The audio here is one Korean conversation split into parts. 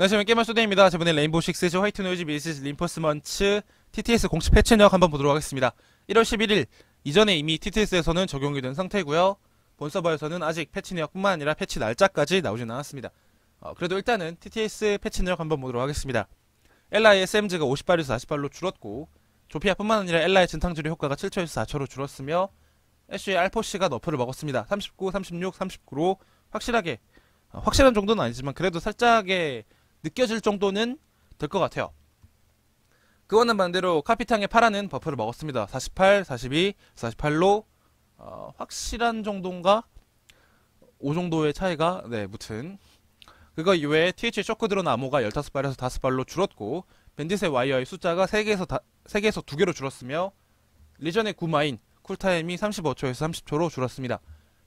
안녕하세요 게임마스터데이입니다. 저번에 Rainbow Six Siege White Noise Mid-Season Reinforcements TTS 공식 패치 내역 한번 보도록 하겠습니다. 1월 11일 이전에 이미 TTS에서는 적용이 된 상태고요. 본 서버에서는 아직 패치 내역뿐만 아니라 패치 날짜까지 나오진 않았습니다. 어, 그래도 일단은 TTS 패치 내역 한번 보도록 하겠습니다. 엘라의 SMG가 50발에서 40발로 줄었고 조피아뿐만 아니라 엘라의 진탕 종류 효과가 7초에서 4초로 줄었으며 애쉬의 알포시가 너프를 먹었습니다. 39, 36, 39로 확실하게 어, 확실한 정도는 아니지만 그래도 살짝의 느껴질 정도는 될 것 같아요. 그거는 반대로 카피탕의 PARA는 buff를 먹었습니다. 48, 42, 48로 어, 확실한 정도인가? 5 정도의 차이가 네, 무튼 그거 이외에 TH 쇼크 드론 암호가 15발에서 5발로 줄었고 밴딧의 와이어의 숫자가 3개에서, 다, 3개에서 2개로 줄었으며 리전의 Gu mine cool time이 35초에서 30초로 줄었습니다.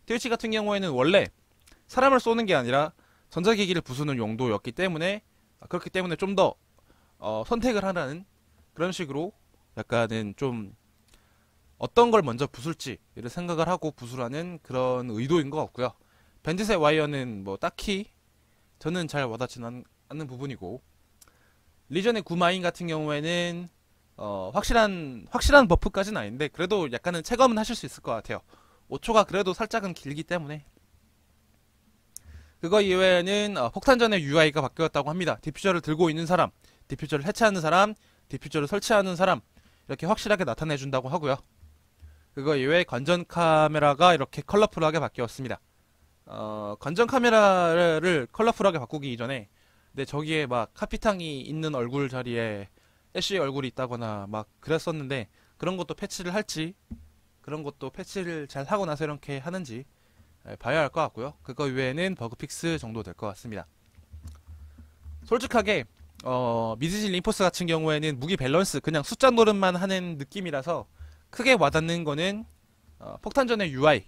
TH 같은 경우에는 원래 사람을 쏘는 게 아니라 전자기기를 부수는 용도였기 때문에 아, 그렇기 때문에 좀 더 어, 선택을 하라는 그런 식으로 약간은 좀 어떤 걸 먼저 부술지를 생각을 하고 부수라는 그런 의도인 것 같고요. 밴드셋 와이어는 뭐 딱히 저는 잘 와닿지는 않는 부분이고 리전의 구마인 같은 경우에는 어, 확실한 확실한 버프까지는 아닌데 그래도 약간은 체감은 하실 수 있을 것 같아요. 5초가 그래도 살짝은 길기 때문에 그거 이외에는 어, 폭탄전의 UI가 바뀌었다고 합니다. defuser를 들고 있는 사람, defuser를 해체하는 사람, defuser를 설치하는 사람 이렇게 확실하게 나타내 준다고 하고요. 그거 이외에 관전 카메라가 이렇게 컬러풀하게 바뀌었습니다. 어, 관전 카메라를 컬러풀하게 바꾸기 이전에 근데 저기에 막 카피탕이 있는 얼굴 자리에 애쉬 얼굴이 있다거나 막 그랬었는데 그런 것도 패치를 할지 그런 것도 패치를 잘 하고 나서 이렇게 하는지 예, 봐야 할 것 같고요. 그거 외에는 bug fix 정도 될 것 같습니다. 솔직하게 어, Mid-Season Reinforce 같은 경우에는 무기 밸런스 그냥 숫자 놀음만 하는 느낌이라서 크게 와닿는 거는 어, 폭탄전의 UI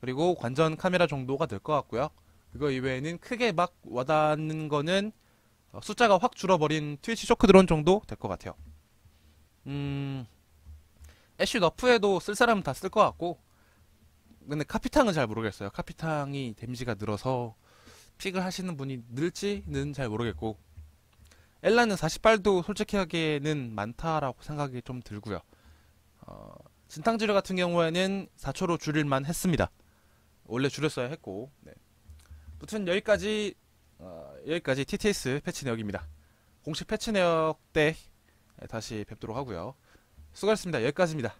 그리고 관전 카메라 정도가 될 것 같고요. 그거 이외에는 크게 막 와닿는 거는 어, 숫자가 확 줄어버린 Twitch shock drone 정도 될 것 같아요. 음, 애쉬 너프에도 쓸 사람은 다 쓸 것 같고 근데 카피탕은 잘 모르겠어요. 카피탕이 데미지가 늘어서 픽을 하시는 분이 늘지는 잘 모르겠고 엘라는 48도 솔직히 하기에는 많다라고 생각이 좀 들고요. 어, 진탕지뢰 같은 경우에는 4초로 줄일만 했습니다. 원래 줄였어야 했고 네. 무튼 여기까지 어, 여기까지 TTS 패치 내역입니다. 공식 패치 내역 때 다시 뵙도록 하고요. 수고하셨습니다. 여기까지입니다.